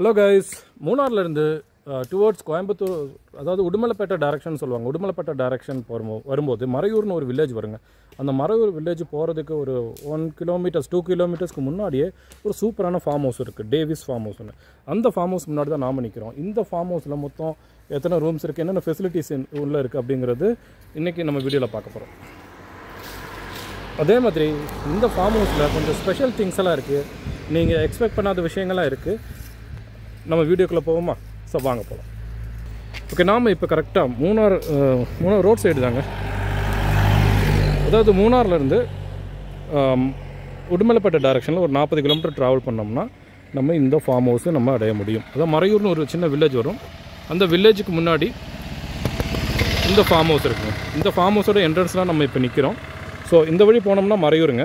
Hello guys மூணார்லேருந்து towards Coimbatore அதாவது Udumalaipettai direction சொல்லுவாங்க. உடுமலைப்பேட்டை டேரக்ஷன் போகிறமோ வரும்போது மறையூர்னு ஒரு வில்லேஜ் வருங்க. அந்த மறையூர் வில்லேஜ் போகிறதுக்கு ஒரு ஒன் கிலோமீட்டர்ஸ் டூ கிலோமீட்டர்ஸ்க்கு முன்னாடியே ஒரு சூப்பரான ஃபார்ம் ஹவுஸ் இருக்குது டேவிஸ் ஃபார்ம் ஹவுஸ்னு அந்த ஃபார்ம் ஹவுஸ் முன்னாடி தான் நாம் நிற்கிறோம் இந்த ஃபார்ம் ஹவுஸில் மொத்தம் எத்தனை ரூம்ஸ் இருக்குது என்னென்ன ஃபெசிலிட்டிஸ் உள்ளே இருக்குது அப்படிங்கிறது இன்றைக்கி நம்ம வீடியோவில் பார்க்க போகிறோம் அதே மாதிரி இந்த ஃபார்ம் ஹவுஸில் கொஞ்சம் ஸ்பெஷல் திங்ஸ் எல்லாம் இருக்குது நீங்கள் எக்ஸ்பெக்ட் பண்ணாத விஷயங்கள்லாம் இருக்குது நம்ம வீடியோக்குள்ளே போவோமா? ஸோ வாங்க போகலாம் ஓகே நாம் இப்போ கரெக்டாக மூணார் மூணார் ரோட் சைடு தாங்க. அதாவது மூணார்லேருந்து உடுமலைப்பேட்டை டைரக்ஷனில் ஒரு நாற்பது கிலோமீட்டர் ட்ராவல் பண்ணோம்னா நம்ம இந்த ஃபார்ம் ஹவுஸை நம்ம அடைய முடியும். அதாவது மறையூர்னு ஒரு சின்ன வில்லேஜ் வரும். அந்த வில்லேஜுக்கு முன்னாடி இந்த ஃபார்ம் ஹவுஸ் இருக்குங்க. இந்த ஃபார்ம் ஹவுஸோட என்ட்ரன்ஸ்லாம் நம்ம இப்போ நிற்கிறோம் ஸோ இந்த வழி போனோம்னா மறையூருங்க.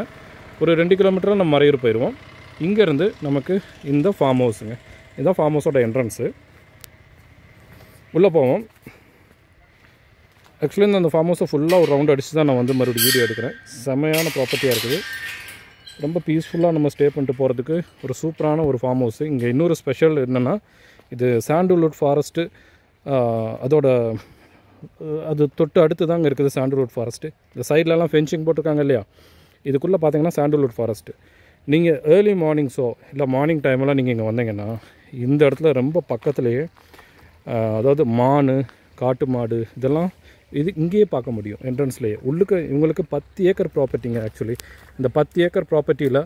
ஒரு ரெண்டு கிலோமீட்டரில் நம்ம மறையூர் போயிடுவோம் இங்கேருந்து நமக்கு இந்த ஃபார்ம் ஹவுஸுங்க இதுதான் ஃபார்ம் ஹவுஸோட என்ட்ரன்ஸு உள்ளே போவோம். ஆக்சுவலி இந்த அந்த ஃபார்ம் ஹவுஸை ஃபுல்லாக ஒரு ரவுண்ட் அடித்து தான் நான் வந்து மறுபடியும் வீடியோ எடுக்கிறேன். செமையான ப்ராப்பர்ட்டியாக இருக்குது. ரொம்ப பீஸ்ஃபுல்லாக நம்ம ஸ்டே பண்ணிட்டு போகிறதுக்கு ஒரு சூப்பரான ஒரு ஃபார்ம் ஹவுஸு இங்கே இன்னொரு ஸ்பெஷல் என்னென்னா இது சாண்டில்வுட் ஃபாரஸ்ட்டு அதோட அது தொட்டு அடுத்து தாங்க இருக்குது சாண்டில்வுட் ஃபாரஸ்ட்டு இந்த சைட்லலாம் ஃபென்சிங் போட்டிருக்காங்க இல்லையா? இதுக்குள்ளே பார்த்தீங்கன்னா சாண்டில்வுட் ஃபாரஸ்ட்டு நீங்கள் ஏர்லி மார்னிங்ஸோ இல்லை மார்னிங் டைமெல்லாம் நீங்கள் இங்கே வந்தீங்கன்னா இந்த இடத்துல ரொம்ப பக்கத்துலேயே அதாவது மான் காட்டு மாடு இதெல்லாம் இது இங்கேயே பார்க்க முடியும் என்ட்ரன்ஸ்லேயே உள்ளுக்கு இவங்களுக்கு பத்து ஏக்கர் ப்ராப்பர்ட்டிங்க ஆக்சுவலி இந்த பத்து ஏக்கர் ப்ராப்பர்ட்டியில்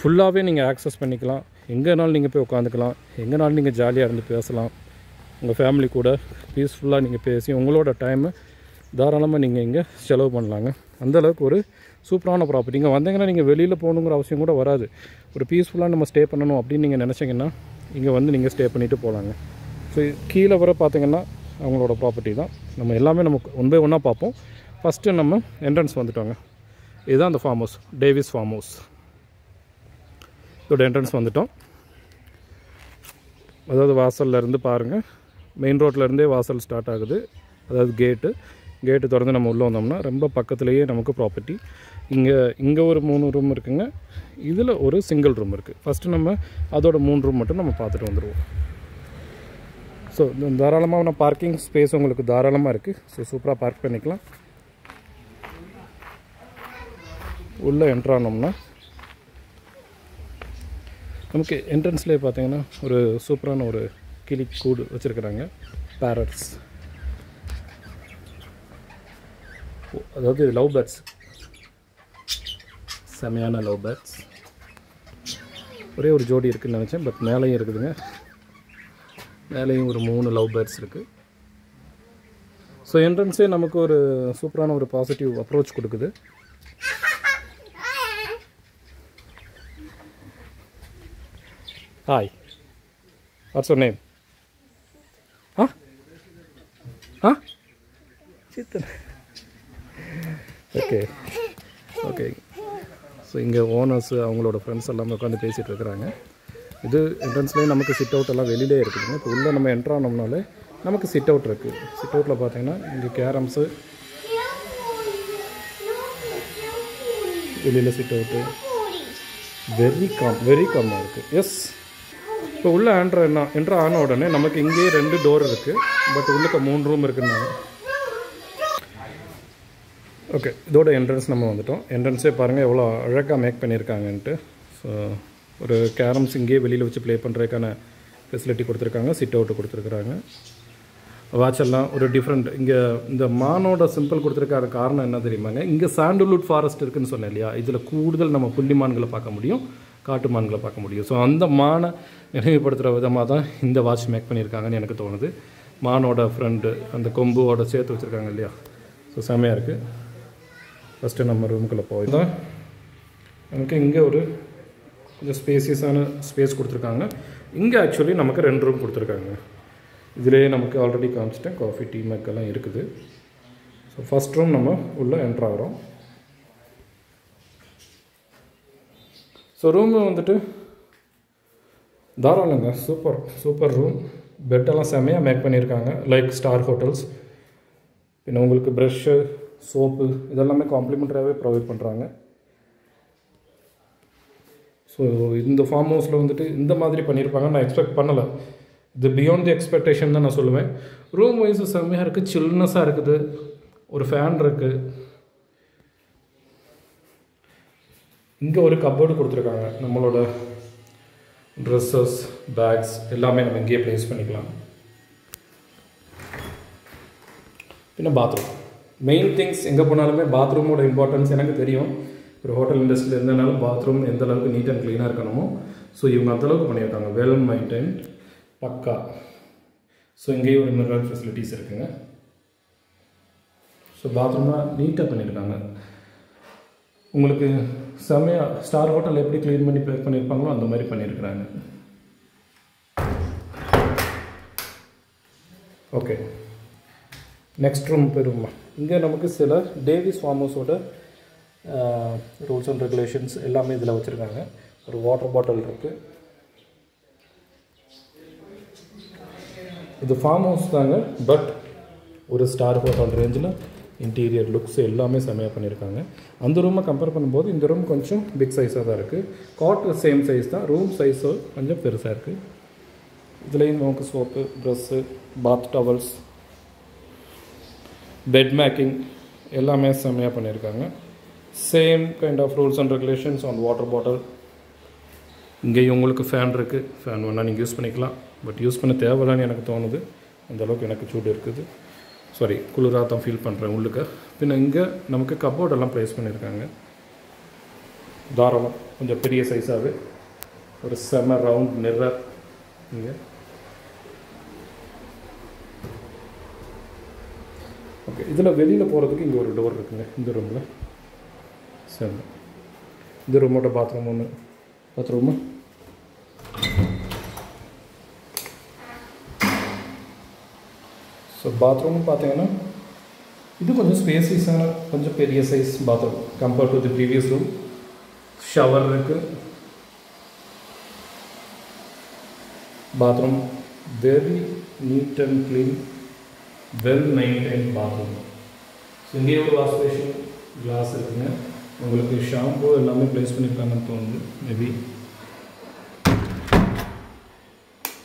ஃபுல்லாகவே நீங்கள் ஆக்சஸ் பண்ணிக்கலாம். எங்கேனாலும் நீங்கள் போய் உட்காந்துக்கலாம். எங்கேனாலும் நீங்கள் ஜாலியாக இருந்து பேசலாம். உங்கள் ஃபேமிலி கூட பீஸ்ஃபுல்லாக நீங்கள் பேசி உங்களோட டைமை தாராளமாக நீங்கள் இங்கே செலவு பண்ணலாங்க. அந்தளவுக்கு ஒரு சூப்பரான ப்ராப்பர்ட்டி இங்கே வந்தீங்கன்னா நீங்கள் வெளியில் போகணுங்கிற அவசியம் கூட வராது. ஒரு பீஸ்ஃபுல்லாக நம்ம ஸ்டே பண்ணணும் அப்படின்னு நீங்கள் நினச்சிங்கன்னா இங்கே வந்து நீங்கள் ஸ்டே பண்ணிவிட்டு போகலாங்க ஸோ கீழே வர பார்த்தீங்கன்னா அவங்களோட ப்ராப்பர்ட்டி தான். நம்ம எல்லாமே நமக்கு ஒன் பை ஒன்னாக பார்ப்போம். ஃபஸ்ட்டு நம்ம என்ட்ரன்ஸ் வந்துட்டோங்க. இதுதான் அந்த farm house Davis farm house இதோட என்ட்ரன்ஸ் வந்துட்டோம். அதாவது வாசல்ல இருந்து பாருங்கள் மெயின் ரோட்லேருந்தே வாசல் ஸ்டார்ட் ஆகுது. அதாவது கேட்டு கேட்டு திறந்து நம்ம உள்ளே வந்தோம்னா ரொம்ப பக்கத்துலேயே நமக்கு ப்ராப்பர்ட்டி இங்கே இங்கே ஒரு மூணு ரூம் இருக்குங்க. இதில் ஒரு சிங்கிள் ரூம் இருக்குது ஃபஸ்ட்டு நம்ம அதோட மூணு ரூம் மட்டும் நம்ம பார்த்துட்டு வந்துடுவோம் ஸோ தாராளமான பார்க்கிங் ஸ்பேஸ் உங்களுக்கு தாராளமாக இருக்குது ஸோ சூப்பராக பார்க் பண்ணிக்கலாம். உள்ளே என்ட்ரானோம்னா நமக்கு என்ட்ரன்ஸ்லேயே பார்த்தீங்கன்னா ஒரு சூப்பரான ஒரு கிளி கூடு வச்சுருக்குறாங்க. பேரட்ஸ் அதாவது லவ் பேர்ட்ஸ். செமையான லவ் பேர்ட்ஸ் ஒரே ஒரு ஜோடி இருக்குதுன்னு நினச்சேன் பட் மேலேயும் இருக்குதுங்க. மேலேயும் ஒரு மூணு லவ் பேர்ட்ஸ் இருக்குது ஸோ என்ட்ரன்ஸே நமக்கு ஒரு சூப்பரான ஒரு பாசிட்டிவ் அப்ரோச் கொடுக்குது. ஹாய் வாட்ஸ் யோர் நேம் ஆ ஆ சித்தன் ஓகே ஓகே ஸோ இங்கே ஓனர்ஸ் அவங்களோட ஃப்ரெண்ட்ஸ் எல்லாமே உட்காந்து பேசிகிட்டு இருக்கிறாங்க. இது என்ட்ரன்ஸ்லேயே நமக்கு சிட் அவுட் எல்லாம் வெளியிலே இருக்குதுங்க இப்போ உள்ளே நம்ம என்ட்ரு ஆனோம்னாலே நமக்கு சிட் அவுட் இருக்குது சிட் அவுட்டில் பார்த்தீங்கன்னா இங்கே கேரம்ஸு வெளியில் sit out very calm very கம்மாக இருக்குது எஸ் இப்போ உள்ள என்ட்ரு என்ன என்ட்ரு ஆன உடனே நமக்கு இங்கேயே ரெண்டு டோர் இருக்குது பட் உள்ளுக்க மூணு ரூம் இருக்குன்னாங்க. ஓகே இதோட என்ட்ரன்ஸ் நம்ம வந்துட்டோம். என்ட்ரன்ஸே பாருங்கள் எவ்வளோ அழகாக மேக் பண்ணியிருக்காங்கன்ட்டு. ஸோ ஒரு கேரம்ஸ் இங்கேயே வெளியில் வச்சு ப்ளே பண்ணுறதுக்கான ஃபெசிலிட்டி கொடுத்துருக்காங்க சிட் அவுட்டு கொடுத்துருக்குறாங்க. வாட்ச் எல்லாம் ஒரு டிஃப்ரெண்ட் இங்கே இந்த மானோட சிம்பிள் கொடுத்துருக்கார காரணம் என்ன தெரியுமாங்க? இங்கே சாண்டல்வுட் ஃபாரஸ்ட் இருக்குதுன்னு சொன்னேன் இல்லையா? இதில் கூடுதல் நம்ம புள்ளி மான்களை பார்க்க முடியும் காட்டு மான்களை பார்க்க முடியும். ஸோ அந்த மானை நினைவுபடுத்துகிற விதமாக தான் இந்த வாட்ச் மேக் பண்ணியிருக்காங்கன்னு எனக்கு தோணுது. மானோட ஃப்ரெண்டு அந்த கொம்புவோட சேர்த்து வச்சுருக்காங்க இல்லையா? ஸோ செம்மையாக இருக்குது ஃபஸ்ட்டு நம்ம ரூமுக்குள்ளே போய் தான் நமக்கு இங்கே ஒரு கொஞ்சம் ஸ்பேசியஸான ஸ்பேஸ் கொடுத்துருக்காங்க. இங்கே ஆக்சுவலி நமக்கு ரெண்டு ரூம் கொடுத்துருக்காங்க. இதிலேயே நமக்கு ஆல்ரெடி காமிச்சிட்டேன். காஃபி டீ மேக்கெல்லாம் இருக்குது. ஸோ ஃபஸ்ட் ரூம் நம்ம உள்ளே என்ட்ரு ஆகிறோம். ஸோ ரூம் வந்துட்டு தாராளங்க. சூப்பர் சூப்பர் ரூம் பெட்டெல்லாம் செமையாக மேக் பண்ணியிருக்காங்க. லைக் ஸ்டார் ஹோட்டல்ஸ் பின்ன உங்களுக்கு ப்ரெஷ்ஷு சோப்பு இதெல்லாமே காம்ப்ளிமெண்ட்ரியாகவே ப்ரொவைட் பண்ணுறாங்க ஸோ ஸோ இந்த ஃபார்ம் ஹவுஸில் வந்துட்டு இந்த மாதிரி பண்ணியிருப்பாங்க நான் எக்ஸ்பெக்ட் பண்ணலை. இது பியாண்ட் தி எக்ஸ்பெக்டேஷன் தான் நான் சொல்லுவேன். ரூம் வைஸ் செம்மையாக இருக்குது சில்னஸாக இருக்குது. ஒரு ஃபேன் இருக்குது இங்கே ஒரு கப்போர்டு கொடுத்துருக்காங்க. நம்மளோட ட்ரெஸ்ஸஸ் பேக்ஸ் எல்லாமே நம்ம இங்கேயே ப்ளேஸ் பண்ணிக்கலாம். பின்ன பாத்ரூம் மெயின் திங்ஸ் எங்கே போனாலுமே பாத்ரூமோட இம்பார்ட்டன்ஸ் எனக்கு தெரியும். ஒரு ஹோட்டல் இண்டஸ்ட்ரியில் இருந்தனாலும் பாத்ரூம் எந்த அளவுக்கு நீட் அண்ட் க்ளீனாக இருக்கணுமோ ஸோ இவங்க அந்தளவுக்கு பண்ணியிருக்காங்க. வெல் மெயின்டைன் பக்கா. ஸோ இங்கேயும் ஒரு மினரல் ஃபெசிலிட்டிஸ் இருக்குங்க. ஸோ பாத்ரூம்லாம் நீட்டாக பண்ணியிருக்காங்க. உங்களுக்கு செமையாக ஸ்டார் ஹோட்டல் எப்படி க்ளீன் பண்ணி பேக் பண்ணியிருப்பாங்களோ அந்த மாதிரி பண்ணியிருக்கிறாங்க. ஓகே நெக்ஸ்ட் ரூம் போயிருமா இங்கே நமக்கு சில டேவிஸ் ஃபார்ம் ஹவுஸோட ரூல்ஸ் அண்ட் ரெகுலேஷன்ஸ் எல்லாமே இதில் வச்சுருக்காங்க. ஒரு வாட்டர் பாட்டில் இருக்குது இது ஃபார்ம் ஹவுஸ் தாங்க பட் ஒரு ஸ்டார் ஹோட்டல் ரேஞ்சில் இன்டீரியர் லுக்ஸ் எல்லாமே செமையாக பண்ணியிருக்காங்க அந்த ரூமை கம்பேர் பண்ணும்போது இந்த ரூம் கொஞ்சம் பிக் சைஸாக தான் இருக்குது காட் சேம் சைஸ் தான் ரூம் சைஸும் கொஞ்சம் பெருசாக இருக்குது இதுலேயும் நமக்கு soap dress bath towels bed making எல்லாமே செம்மையாக பண்ணியிருக்காங்க. Same kind of rules and regulations on water bottle இங்கேயும் உங்களுக்கு ஃபேன் இருக்குது ஃபேன் வேணால் நீங்கள் யூஸ் பண்ணிக்கலாம். பட் யூஸ் பண்ண தேவையில்லான்னு எனக்கு தோணுது. அந்த அளவுக்கு எனக்கு சூடு இருக்குது. சாரி குளிராக தான் ஃபீல் பண்ணுறேன் உள்ளுக்க. பின்ன இங்கே நமக்கு கப்போர்டெல்லாம் ப்ளேஸ் பண்ணியிருக்காங்க. தாராளம் கொஞ்சம் பெரிய சைஸாகவே ஒரு செம ரவுண்ட் மிரர் இங்கே. ஓகே இதில் வெளியில் போகிறதுக்கு இங்கே ஒரு டோர் இருக்குங்க இந்த ரூமில் சரி. இந்த ரூமோட பாத்ரூம் ஒன்று பாத்ரூமு ஸோ பாத்ரூம் பார்த்தீங்கன்னா இது கொஞ்சம் ஸ்பேசியஸான கொஞ்சம் பெரிய size bathroom compared to the previous room shower இருக்குது bathroom very neat and clean well maintain bathroom. So இங்கேயே ஒரு வாஷ் பேஷன் கிளாஸ் இருக்குங்க. உங்களுக்கு ஷாம்பு எல்லாமே ப்ளேஸ் பண்ணியிருக்காங்கன்னு தோணுது மேபி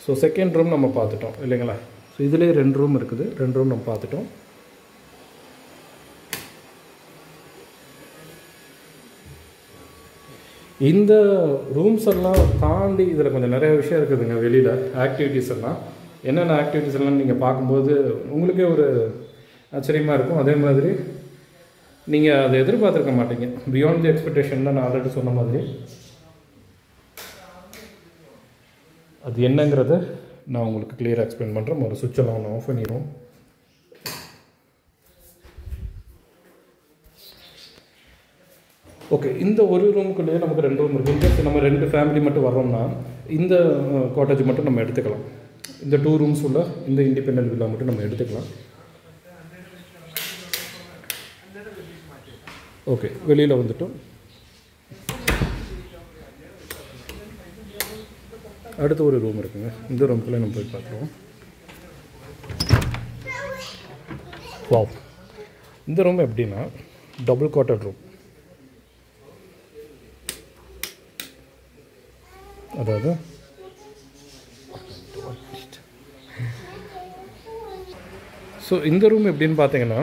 ஸோ செகண்ட் ரூம் நம்ம பார்த்துட்டோம் இல்லைங்களா? ஸோ இதுலேயே ரெண்டு ரூம் இருக்குது ரெண்டு ரூம் நம்ம பார்த்துட்டோம். இந்த ரூம்ஸ் எல்லாம் தாண்டி இதில் கொஞ்சம் நிறைய விஷயம் இருக்குதுங்க வெளியில் ஆக்டிவிட்டீஸ் எல்லாம். என்னென்ன ஆக்டிவிட்டிஸ் எல்லாம் நீங்கள் பார்க்கும்போது உங்களுக்கே ஒரு ஆச்சரியமாக இருக்கும். அதே மாதிரி நீங்கள் அதை எதிர்பார்த்துருக்க மாட்டீங்க. பியாண்ட் தி எக்ஸ்பெக்டேஷன் தான் நான் ஆல்ரெடி சொன்ன மாதிரி. அது என்னங்கிறத நான் உங்களுக்கு கிளியராக எக்ஸ்பிளைன் பண்ணுறேன் ஒரு சுவிட்செல்லாம் ஒன்று ஆஃப் பண்ணிடுவோம் ஓகே இந்த ஒரு ரூமுக்குள்ளேயே நமக்கு ரெண்டு ரூம் இருக்குது இன்கேஸ் நம்ம ரெண்டு ஃபேமிலி மட்டும் வர்றோம்னா இந்த காட்டேஜ் மட்டும் நம்ம எடுத்துக்கலாம். இந்த டூ ரூம்ஸ் உள்ள இந்த இண்டிபெண்டன்ட் வில்லா மட்டும் நம்ம எடுத்துக்கலாம். ஓகே வெளியில் வந்துட்டோம். அடுத்த ஒரு ரூம் இருக்குங்க. இந்த ரூம்குள்ளே நம்ம போய் பார்த்துருவோம். வாவ் இந்த ரூம் எப்படின்னா டபுள் குவார்ட்டர் ரூம் அதாவது ஸோ இந்த ரூம் எப்படின்னு பார்த்தீங்கன்னா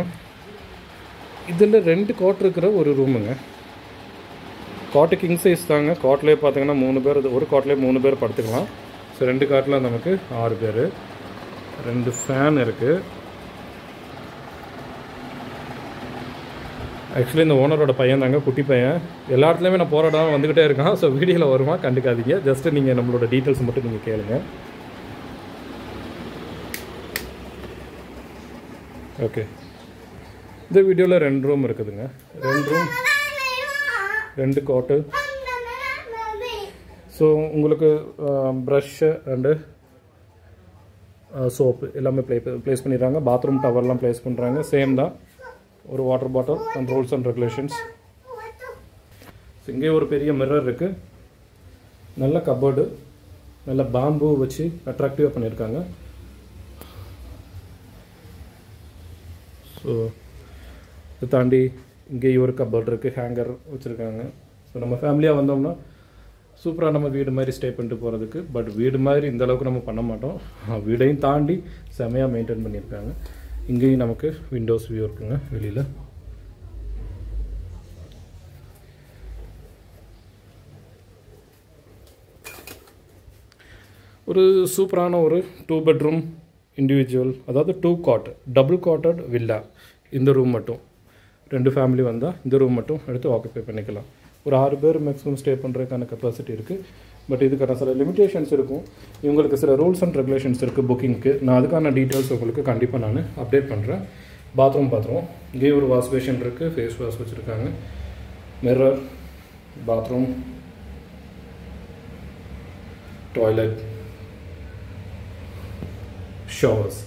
இதில் ரெண்டு காட் இருக்கிற ஒரு ரூமுங்க காட்டு கிங் சைஸ் தாங்க. காட்லேயே பார்த்தீங்கன்னா மூணு பேர் ஒரு காட்லேயே மூணு பேர் படுத்துக்கலாம். ஸோ ரெண்டு காட்டில் நமக்கு ஆறு பேர். ரெண்டு ஃபேன் இருக்குது ஆக்சுவலி இந்த ஓனரோட பையன் தாங்க குட்டி பையன். எல்லா இடத்துலையுமே நான் போராடாமல் வந்துக்கிட்டே இருக்கான். ஸோ வீடியோவில் வருமா கண்டுக்காதீங்க. ஜஸ்ட்டு நீங்கள் நம்மளோட டீட்டெயில்ஸ் மட்டும் நீங்கள் கேளுங்கள் ஓகே இந்த வீடியோவில் ரெண்டு ரூம் இருக்குதுங்க. ரெண்டு ரூம் ரெண்டு கோட்டு ஸோ உங்களுக்கு ப்ரஷ்ஷு அண்டு சோப்பு எல்லாமே ப்ளே ப்ளேஸ் பண்ணிடுறாங்க. பாத்ரூம் டவர்லாம் ப்ளேஸ் பண்ணுறாங்க சேம் தான். ஒரு water bottle and rules and regulations இங்கே ஒரு பெரிய மிரர் இருக்குது நல்ல கபோர்டு நல்ல பாம்பு வச்சு அட்ராக்டிவாக பண்ணியிருக்காங்க. ஸோ இதை தாண்டி இங்கேயும் ஒரு கப்பல் இருக்குது ஹேங்கர் வச்சுருக்காங்க. ஸோ நம்ம ஃபேமிலியாக வந்தோம்னா சூப்பராக நம்ம வீடு மாதிரி ஸ்டே பண்ணிட்டு போகிறதுக்கு பட் வீடு மாதிரி இந்த அளவுக்கு நம்ம பண்ண மாட்டோம். வீடையும் தாண்டி செமையாக மெயின்டைன் பண்ணியிருக்காங்க. இங்கேயும் நமக்கு விண்டோஸ் வியூ இருக்குங்க வெளியில். ஒரு சூப்பரான ஒரு டூ பெட்ரூம் இண்டிவிஜுவல் அதாவது two cot double cotted villa இந்த ரூம் மட்டும். ரெண்டு ஃபேமிலி வந்தால் இந்த ரூம் மட்டும் எடுத்து ஆக்குப்பை பண்ணிக்கலாம். ஒரு ஆறு பேர் மேக்ஸிமம் ஸ்டே பண்ணுறதுக்கான கெப்பாசிட்டி இருக்குது பட் இதுக்கான சில லிமிடேஷன்ஸ் இருக்கும். இவங்களுக்கு சில ரூல்ஸ் அண்ட் ரெகுலேஷன்ஸ் இருக்குது புக்கிங்க்கு நான் அதுக்கான டீட்டெயில்ஸ் உங்களுக்கு கண்டிப்பாக நான் அப்டேட் பண்ணுறேன் பாத்ரூம் பாத்ரூம் இங்கேயும் ஒரு வாஷ் பேஷன் இருக்குது ஃபேஸ் வாஷ் வச்சுருக்காங்க. Mirror bathroom toilet showers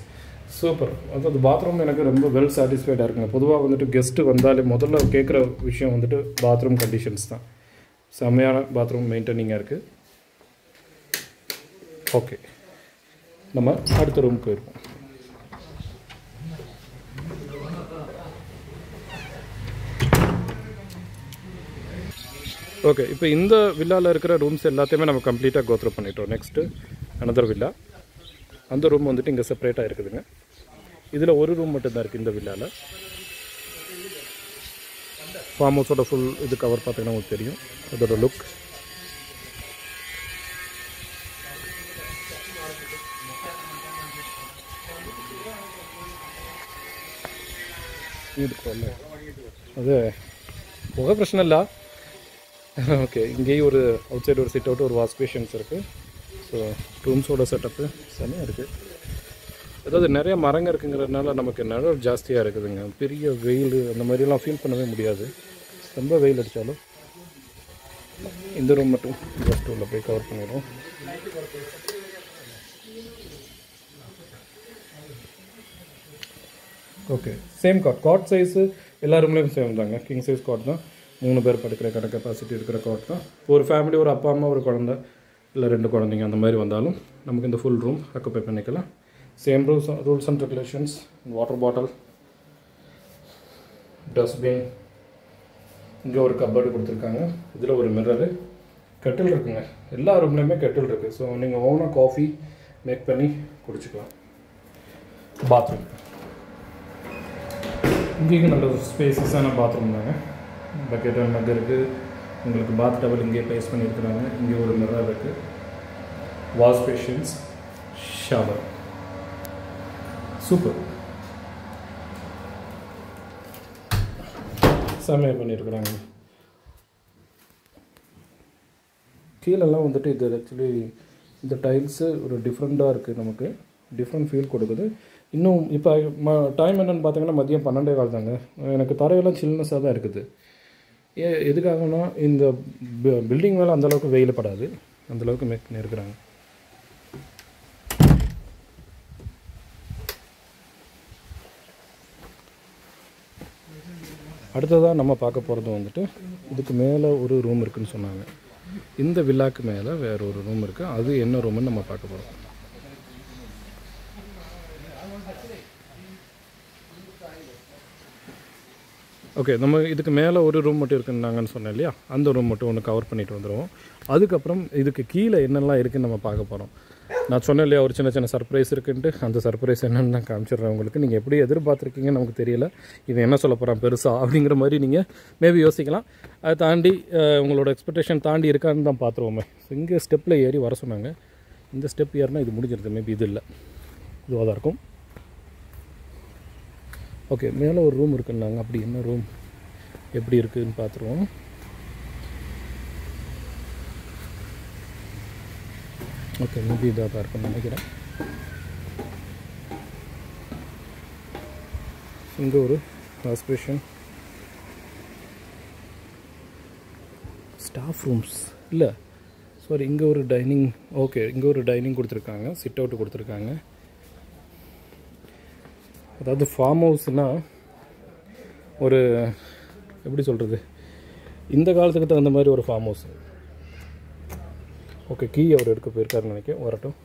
super அதாவது பாத்ரூம் எனக்கு ரொம்ப வெல் சாட்டிஸ்ஃபைடாக இருக்குங்க. பொதுவாக வந்துட்டு கெஸ்ட்டு வந்தாலே முதல்ல கேட்குற விஷயம் வந்துட்டு பாத்ரூம் கண்டிஷன்ஸ் தான். செம்மையான பாத்ரூம் மெயின்டைனிங்காக இருக்குது ஓகே நம்ம அடுத்த ரூமுக்கு போயிருக்கோம் ஓகே இப்போ இந்த வில்லாவில் இருக்கிற ரூம்ஸ் எல்லாத்தையுமே நம்ம கம்ப்ளீட்டாக கோத்ரூ பண்ணிட்டோம். நெக்ஸ்ட்டு அனதர் வில்லா அந்த ரூம் வந்துட்டு இங்கே செப்பரேட்டாக இருக்குதுங்க. இதில் ஒரு ரூம் மட்டும்தான் இருக்குது இந்த வில்லாவில் ஃபார்ம் ஹவுஸோட ஃபுல் இது கவர் பார்த்தீங்கன்னா உங்களுக்கு தெரியும். அதோட லுக் இருக்கும்ல அது புகை பிரச்சனை இல்லை. ஓகே இங்கேயும் ஒரு அவுட் சைடு ஒரு சிட் அவுட் ஒரு வாஷ் பேஷன்ஸ் இருக்குது ஸோ ரூம்ஸோட செட்டப்பு செம்மையாக இருக்குது அதாவது நிறைய மரங்க இருக்குங்கிறதுனால நமக்கு நிழல் ஜாஸ்தியாக இருக்குதுங்க. பெரிய வெயில் அந்த மாதிரிலாம் ஃபீல் பண்ணவே முடியாது. ரொம்ப வெயில் அடித்தாலும் இந்த ரூம் மட்டும் ஜஸ்ட் உள்ள போய் கவர் பண்ணிடுவோம் okay same cot cot size எல்லா ரூம்லேயும் சேம் தாங்க. கிங் சைஸ் காட் தான். மூணு பேர் படுக்கிற கெப்பாசிட்டி இருக்கிற காட் தான். ஒரு ஃபேமிலி ஒரு அப்பா அம்மா ஒரு குழந்த. இல்லை ரெண்டு குழந்தைங்க அந்த மாதிரி வந்தாலும் நமக்கு இந்த ஃபுல் ரூம் அக்குப்பை பண்ணிக்கலாம். Same rules rules and regulations water bottle dustbin இங்கே ஒரு கப்பர்டு கொடுத்துருக்காங்க. இதில் ஒரு மிரரு கட்டில் இருக்குங்க. எல்லா ரூம்லேயுமே கட்டில் இருக்குது ஸோ நீங்கள் ஓனாக காஃபி மேக் பண்ணி குடிச்சிக்கலாம். பாத்ரூம் இங்கேயும் நல்ல ஸ்பேசஸான பாத்ரூம் தாங்க. பக்கெட் அண்ட் மக் இருக்குது உங்களுக்கு பாத் டவல் இங்கே ப்ளேஸ் பண்ணியிருக்கிறாங்க. இங்கே ஒரு மிரர் இருக்குது வாஷ் பேஷன்ஸ் ஷவர் சூப்பர் செம்மையாக பண்ணியிருக்கிறாங்க. கீழெல்லாம் வந்துட்டு இது ஆக்சுவலி இந்த டைல்ஸு ஒரு டிஃப்ரெண்ட்டாக இருக்குது நமக்கு. டிஃப்ரெண்ட் ஃபீல் கொடுக்குது. இன்னும் இப்போ ம டைம் என்னென்னு பார்த்தீங்கன்னா மதியம் பன்னெண்டே கால் தாங்க. எனக்கு தரையெல்லாம் சில்னஸாக தான் இருக்குது. ஏ எதுக்காகனா இந்த பில்டிங் மேலே அந்தளவுக்கு வெயில் படாது. அந்தளவுக்கு மேக் பண்ணியிருக்கிறாங்க அடுத்ததாக நம்ம பார்க்க போகிறது வந்துட்டு இதுக்கு மேலே ஒரு ரூம் இருக்குன்னு சொன்னாங்க. இந்த வில்லாக்கு மேலே வேறு ஒரு ரூம் இருக்குது அது என்ன ரூம்னு நம்ம பார்க்க போகிறோம் ஓகே நம்ம இதுக்கு மேலே ஒரு ரூம் மட்டும் இருக்குன்னாங்கன்னு சொன்னேன் இல்லையா? அந்த ரூம் மட்டும் ஒன்று கவர் பண்ணிட்டு வந்துடுவோம் அதுக்கப்புறம் இதுக்கு கீழே என்னெல்லாம் இருக்குன்னு நம்ம பார்க்க போகிறோம் நான் சொன்னேன் இல்லையா ஒரு சின்ன சின்ன சர்ப்ரைஸ் இருக்குன்ட்டு. அந்த சர்ப்ரைஸ் என்னென்னு நான் காமிச்சிடுறேன் உங்களுக்கு. நீங்கள் எப்படி எதிர்பார்த்துருக்கீங்கன்னு நமக்கு தெரியல. இது என்ன சொல்ல போகிறான் பெருசாக அப்படிங்கிற மாதிரி நீங்கள் மேபி யோசிக்கலாம். அதை தாண்டி உங்களோட எக்ஸ்பெக்டேஷன் தாண்டி இருக்கான்னு தான் பார்த்துருவோமே. இங்கே ஸ்டெப்பில் ஏறி வர சொன்னாங்க. இந்த ஸ்டெப் ஏறினா இது முடிஞ்சிருது. மேபி இது இல்லை. இதுவாக தான் இருக்கும். ஓகே மேலே ஒரு ரூம் இருக்குன்னாங்க. அப்படி என்ன ரூம் எப்படி இருக்குதுன்னு பார்த்துருவோம் ஓகே மேபி இதாக தான் இருக்கும்னு நினைக்கிறேன். இங்கே ஒரு வாஷ்பேஷன் ஸ்டாஃப் ரூம்ஸ் இல்லை சாரி இங்கே ஒரு டைனிங் ஓகே இங்கே ஒரு டைனிங் கொடுத்துருக்காங்க. சிட் அவுட் கொடுத்துருக்காங்க. அதாவது ஃபார்ம் ஹவுஸ்னால் ஒரு எப்படி சொல்கிறது இந்த காலத்துக்கு தகுந்த மாதிரி ஒரு ஃபார்ம் ஹவுஸ் ஓகே கீ அவர் எடுக்க போயிருக்காருன்னு நினைக்கிறேன். வரட்டும்.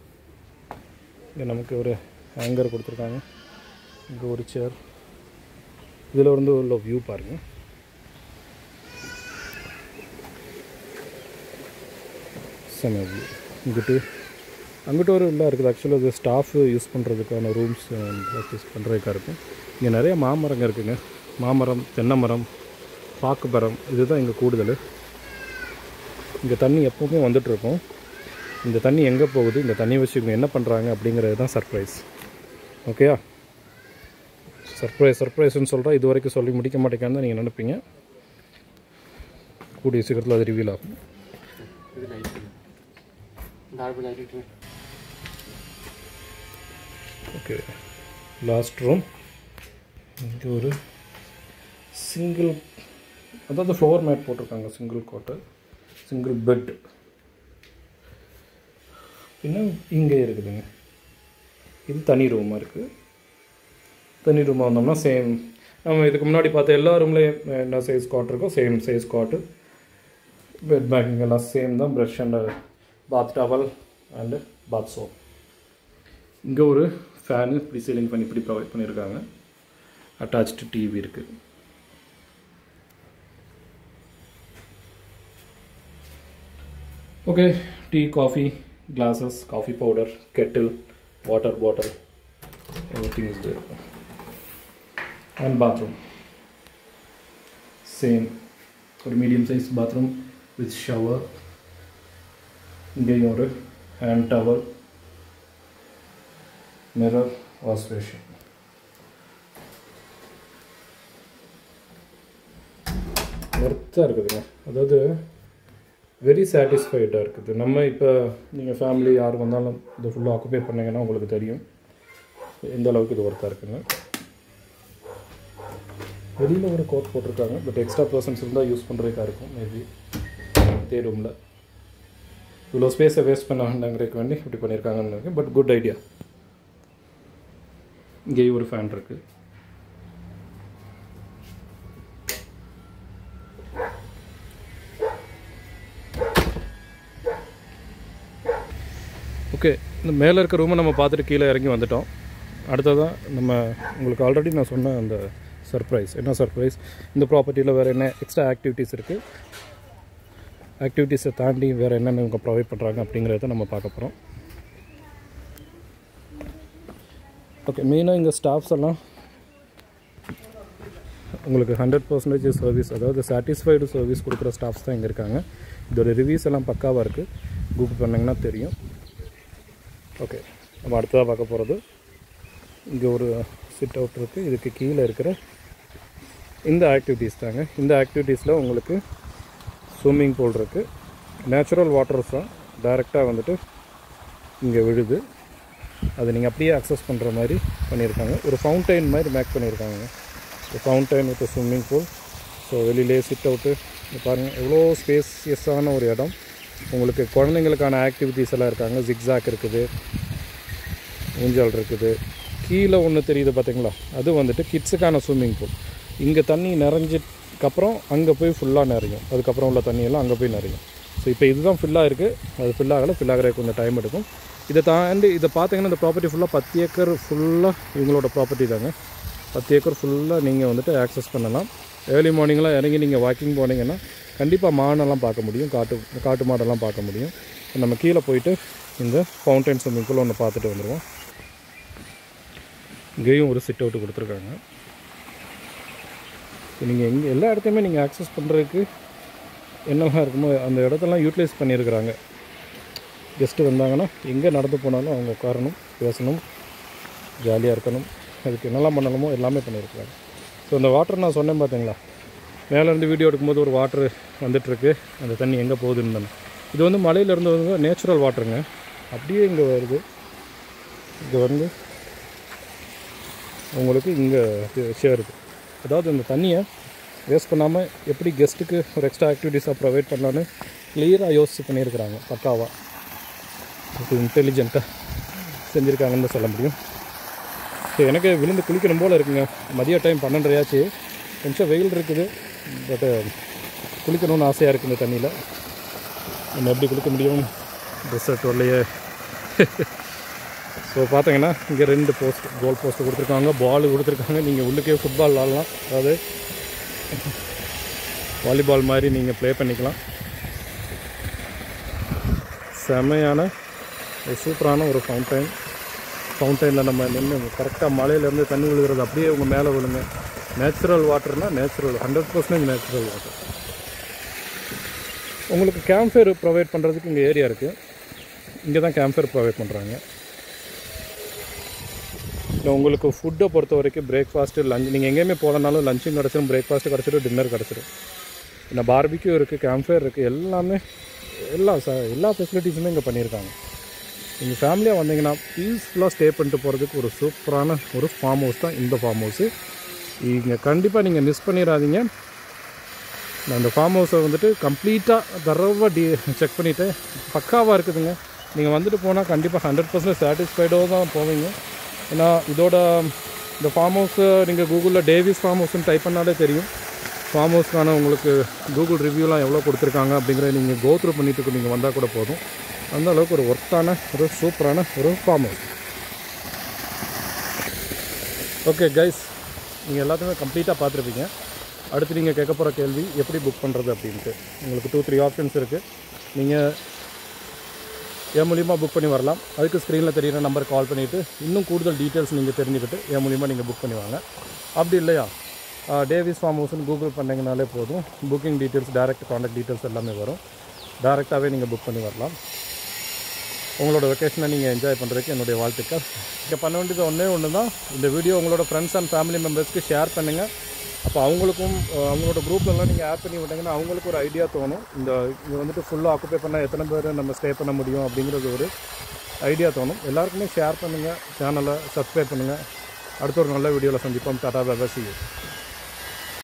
இங்கே நமக்கு ஒரு ஹேங்கர் கொடுத்துருக்காங்க. இங்கே ஒரு சேர் இதில் வந்து உள்ள வியூ பாருங்கள் செம view. இங்கிட்டு அங்கிட்ட ஒரு இல்லை இருக்குது. ஆக்சுவலாக இது ஸ்டாஃபு யூஸ் பண்ணுறதுக்கான ரூம்ஸ் யூஸ் uh, பண்ணுறதுக்காக இருக்கும். இங்கே நிறைய மாமரங்க இருக்குதுங்க மாமரம் தென்னை மரம் பாக்குமரம் இதுதான் இங்கே கூடுதல். இங்கே தண்ணி எப்போவுமே வந்துட்டுருக்கோம் இந்த தண்ணி எங்கே போகுது? இந்த தண்ணி வச்சு இவங்க என்ன பண்ணுறாங்க அப்படிங்கிறது தான் சர்ப்ரைஸ் ஓகேயா சர்ப்ரைஸ் சர்ப்ரைஸ்னு சொல்கிறேன் இது வரைக்கும் சொல்லி முடிக்க மாட்டேங்கான்னு நீங்கள் நினைப்பீங்க. கூடிய சீக்கிரத்தில் அது ரிவீல் ஆகும். ஓகே லாஸ்ட் ரூம் இங்கே ஒரு சிங்கிள் அதாவது ஃப்ளோர் மேட் போட்டிருக்காங்க சிங்கிள் கோட்டை சிங்கிள் பெட் பின்ன இங்கே இருக்குதுங்க. இது தனி ரூமாக இருக்குது தனி ரூமாக வந்தோம்னா சேம் நம்ம இதுக்கு முன்னாடி பார்த்த எல்லா ரூம்லேயும் என்ன சைஸ் காட் இருக்கோ same size cot bed making எல்லாம் சேம் தான். Brush and bath towel and bath soap இங்கே ஒரு ஃபேனு இப்படி சீலிங் பண்ணி இப்படி ப்ரொவைட் பண்ணியிருக்காங்க அட்டாச்டு டிவி இருக்குது okay tea coffee glasses coffee powder kettle water bottle everything is there and bathroom same ஒரு medium size bathroom with shower இங்கேயும் ஒரு hand towel mirror wash basin ஒர்த்தாக இருக்குதுங்க. அதாவது வெரி சாட்டிஸ்ஃபைடாக இருக்குது. நம்ம இப்போ நீங்கள் ஃபேமிலி யார் வந்தாலும் இது ஃபுல்லாக ஆக்குபை பண்ணிங்கன்னா உங்களுக்கு தெரியும். எந்த அளவுக்கு இது ஒர்த்தாக இருக்குங்க வெளியில் ஒரு கோட் போட்டிருக்காங்க. பட் எக்ஸ்ட்ரா பர்சன்ஸ் இருந்தால் யூஸ் பண்ணுறதுக்காக இருக்கும். மேபி இதே ரூமில் இவ்வளோ ஸ்பேஸை வேஸ்ட் பண்ண வேண்டாங்கிறதுக்கு வேண்டி இப்படி பண்ணியிருக்காங்கன்னு பட் குட் ஐடியா இங்கேயும் ஒரு ஃபேன் இருக்கு. ஓகே இந்த மேலே இருக்க ரூமை நம்ம பார்த்துட்டு கீழே இறங்கி வந்துட்டோம். அடுத்ததான் நம்ம உங்களுக்கு ஆல்ரெடி நான் சொன்ன அந்த சர்ப்ரைஸ் என்ன சர்ப்ரைஸ் இந்த ப்ராப்பர்ட்டியில் வேறு என்ன எக்ஸ்ட்ரா ஆக்டிவிட்டீஸ் இருக்குது ஆக்டிவிட்டீஸை தாண்டி வேறு என்னென்ன இவங்க ப்ரொவைட் பண்ணுறாங்க அப்படிங்கிறத நம்ம பார்க்க போகிறோம் ஓகே மெயினாக இங்கே ஸ்டாஃப்ஸ் எல்லாம் உங்களுக்கு ஹண்ட்ரட் பர்சன்டேஜ் சர்வீஸ் அதாவது சாட்டிஸ்ஃபைடு சர்வீஸ் கொடுக்குற ஸ்டாஃப்ஸ் தான் இங்கே இருக்காங்க. இதோட ரிவ்யூஸ் எல்லாம் பக்காவாக இருக்குது கூகுள் பண்ணிங்கன்னா தெரியும். ஓகே நம்ம அடுத்ததாக பார்க்க போகிறது இங்கே ஒரு சிட் அவுட் இருக்குது இதுக்கு கீழே இருக்கிற இந்த ஆக்டிவிட்டீஸ் தாங்க. இந்த ஆக்டிவிட்டீஸில் உங்களுக்கு ஸ்விம்மிங் பூல் இருக்குது நேச்சுரல் வாட்டர்ஸ் தான் டைரெக்டாக வந்துட்டு இங்கே விழுது. அதை நீங்கள் அப்படியே அக்சஸ் பண்ணுற மாதிரி பண்ணியிருக்காங்க. ஒரு ஃபவுண்டைன் மாதிரி மேக் பண்ணியிருக்காங்க. So fountain with swimming pool so வெளியிலே சிட் அவுட்டு பாருங்கள் எவ்வளோ ஸ்பேசியஸான ஒரு இடம். உங்களுக்கு குழந்தைங்களுக்கான ஆக்டிவிட்டீஸ் எல்லாம் இருக்காங்க. ஜிக்ஸாக் இருக்குது. ஊஞ்சல் இருக்குது. கீழே ஒன்று தெரியுது பார்த்தீங்களா அது வந்துட்டு கிட்ஸுக்கான ஸ்விம்மிங் பூல் இங்கே தண்ணி நிறைஞ்சதுக்கப்புறம் அங்கே போய் ஃபுல்லாக நிறையும். அதுக்கப்புறம் உள்ள தண்ணியெல்லாம் அங்கே போய் நிறையும். ஸோ இப்போ இதுதான் ஃபில்லாக இருக்குது அது ஃபில் ஆகலை. ஃபில் ஆகிறதுக்கு கொஞ்சம் டைம் எடுக்கும். இதை தாண்டி இதை பார்த்தீங்கன்னா இந்த ப்ராப்பர்ட்டி ஃபுல்லாக பத்து ஏக்கர் ஃபுல்லாக இவங்களோட ப்ராப்பர்ட்டி தாங்க. பத்து ஏக்கர் ஃபுல்லாக நீங்கள் வந்துட்டு ஆக்சஸ் பண்ணலாம். ஏர்லி மார்னிங்லாம் இறங்கி நீங்கள் வாக்கிங் போனீங்கன்னா கண்டிப்பாக மானெல்லாம் பார்க்க முடியும். காட்டு காட்டு மாடெல்லாம் பார்க்க முடியும். நம்ம கீழே போயிட்டு இந்த ஃபவுண்டைன் ஸ்விம்மிங் பூல் ஒன்று பார்த்துட்டு வந்துடுவோம் இங்கேயும் ஒரு சிட் அவுட்டு கொடுத்துருக்காங்க. நீங்கள் எங்கே எல்லா இடத்தையுமே நீங்கள் ஆக்சஸ் பண்ணுறதுக்கு என்னெல்லாம் இருக்குமோ அந்த இடத்தெல்லாம் யூட்டிலைஸ் பண்ணியிருக்கிறாங்க. கெஸ்ட்டு வந்தாங்கன்னா எங்கே நடந்து போனாலும் அவங்க உட்காரணும் பேசணும் ஜாலியாக இருக்கணும். அதுக்கு என்னெல்லாம் பண்ணணுமோ எல்லாமே பண்ணியிருக்கிறாங்க. ஸோ அந்த வாட்டர் நான் சொன்னேன் பார்த்தீங்களா மேலேருந்து வீடியோ எடுக்கும்போது ஒரு வாட்ரு வந்துட்டுருக்கு. அந்த தண்ணி எங்கே போகுதுன்னு தானே. இது வந்து மலையிலேருந்து வந்து நேச்சுரல் வாட்டருங்க அப்படியே இங்கே வருது. இங்கே வந்து உங்களுக்கு இங்கே சேருது அதாவது இந்த தண்ணியை வேஸ்ட் பண்ணாமல் எப்படி கெஸ்ட்டுக்கு ஒரு எக்ஸ்ட்ரா ஆக்டிவிட்டீஸாக ப்ரொவைட் பண்ணலான்னு கிளியராக யோசிச்சு பண்ணியிருக்கிறாங்க பக்காவாக இது இன்டெலிஜென்ட்டாக செஞ்சுருக்காங்கன்னு சொல்ல முடியும். ஸோ எனக்கு விழுந்து குளிக்கணும் போல் இருக்குங்க. மதிய டைம் பன்னெண்டரையாச்சு. கொஞ்சம் வெயில் இருக்குது. பட்டு uh, குளிக்கணும்னு ஆசையாக இருக்குது இந்த தண்ணியில். நம்ம எப்படி குளிக்க முடியும்? ட்ரெஸ் வரலையே ஸோ பார்த்தீங்கன்னா இங்கே ரெண்டு போஸ்ட் கோல் போஸ்ட்டு கொடுத்துருக்காங்க. பால் கொடுத்துருக்காங்க. நீங்கள் உள்ளுக்கே ஃபுட்பால் விளாட்லாம். அதாவது வாலிபால் மாதிரி நீங்கள் ப்ளே பண்ணிக்கலாம். செமையான சூப்பரான ஒரு ஃபவுண்டைன் ஃபவுண்டைனில் நம்ம நின்று கரெக்டாக மலையிலேருந்து தண்ணி விழுகிறது அப்படியே உங்கள் மேலே விழுங்க. Natural வாட்டர்னால் natural hundred percentage natural water உங்களுக்கு கேம்ப் ப்ரொவைட் பண்ணுறதுக்கு இங்கே ஏரியா இருக்குது இங்கே தான் கேம்ப் ப்ரொவைட் பண்ணுறாங்க உங்களுக்கு ஃபுட்டை பொறுத்த வரைக்கும் பிரேக்ஃபாஸ்ட்டு லஞ்ச் நீங்கள் எங்கேயுமே போகலனாலும் லஞ்சும் கிடச்சிடும் பிரேக்ஃபாஸ்ட்டு கிடச்சிடும் டின்னர் கிடச்சிடும் இந்த பார்பிக்யூ இருக்குது கேம்ஃபேர் இருக்குது எல்லாமே எல்லா ச எல்லா ஃபெசிலிட்டிஸுமே இங்கே பண்ணியிருக்காங்க. நீங்கள் ஃபேமிலியாக வந்தீங்கன்னா பீஸ்ஃபுல்லாக ஸ்டே பண்ணிட்டு போகிறதுக்கு ஒரு சூப்பரான ஒரு ஃபார்ம் ஹவுஸ் தான் இந்த ஃபார்ம் ஹவுஸு இங்கே கண்டிப்பாக நீங்கள் மிஸ் பண்ணிடாதீங்க. நான் இந்த ஃபார்ம் ஹவுஸை வந்துட்டு கம்ப்ளீட்டாக தரவாக டி செக் பண்ணிவிட்டு பக்காவாக இருக்குதுங்க. நீங்கள் வந்துட்டு போனால் கண்டிப்பாக ஹண்ட்ரட் பர்சன்ட் சாட்டிஸ்ஃபைடோ தான் போவீங்க. ஏன்னா இதோட இந்த ஃபார்ம் ஹவுஸை நீங்கள் கூகுளில் டேவிஸ் ஃபார்ம் ஹவுஸ்னு டைப் பண்ணாலே தெரியும். ஃபார்ம் ஹவுஸ்க்கான உங்களுக்கு கூகுள் ரிவ்யூலாம் எவ்வளோ கொடுத்துருக்காங்க அப்படிங்கிறத நீங்கள் கோத்ரூ பண்ணிட்டு நீங்கள் வந்தால் கூட போதும். அந்த அளவுக்கு ஒரு ஒர்த்தான ஒரு சூப்பரான ஒரு ஃபார்ம் ஹவுஸ் ஓகே கைஸ் நீங்கள் எல்லாத்தையுமே கம்ப்ளீட்டாக பார்த்துருப்பீங்க. அடுத்து நீங்கள் கேட்க போகிற கேள்வி எப்படி புக் பண்ணுறது அப்படின்ட்டு. உங்களுக்கு டூ த்ரீ ஆப்ஷன்ஸ் இருக்குது நீங்கள் என் மூலிமா புக் பண்ணி வரலாம். அதுக்கு ஸ்க்ரீனில் தெரியிற நம்பருக்கு கால் பண்ணிவிட்டு இன்னும் கூடுதல் டீட்டெயில்ஸ் நீங்கள் தெரிஞ்சுக்கிட்டு என் மூலிமா நீங்கள் புக் பண்ணி வாங்க. அப்படி இல்லையா? டேவிஸ் ஃபார்ம் ஹவுஸ்னு கூகுள் பண்ணிங்கனாலே போதும். Booking details direct contact details எல்லாமே வரும். டேரெக்டாகவே நீங்கள் புக் பண்ணி வரலாம். உங்களோட வெக்கேஷனை நீங்கள் என்ஜாய் பண்ணுறதுக்கு என்னுடைய வாழ்த்துக்கள். இங்கே பண்ண வேண்டியது ஒன்றே ஒன்று தான் இந்த வீடியோ உங்களோட ஃப்ரெண்ட்ஸ் அண்ட் ஃபேமிலி மெம்பர்ஸ்க்கு ஷேர் பண்ணுங்கள் அப்போ அவங்களுக்கும் அவங்களோட குரூப்லலாம் நீங்கள் ஆட் பண்ணி விட்டீங்கன்னா அவங்களுக்கு ஒரு ஐடியா தோணும். இந்த இங்கே வந்துட்டு ஃபுல்லாக ஆக்குப்பை பண்ணால் எத்தனை பேர் நம்ம ஸ்டே பண்ண முடியும் அப்படிங்கிறது ஒரு ஐடியா தோணும். எல்லாருக்குமே ஷேர் பண்ணுங்கள் சேனலை சப்ஸ்கிரைப் பண்ணுங்கள் அடுத்த ஒரு நல்ல வீடியோவில் சந்திப்போம். டாடா பாபா